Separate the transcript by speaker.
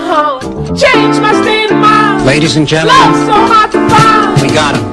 Speaker 1: heart, change my state of mind.
Speaker 2: Ladies and gentlemen,
Speaker 1: so hard to find.
Speaker 2: we got him.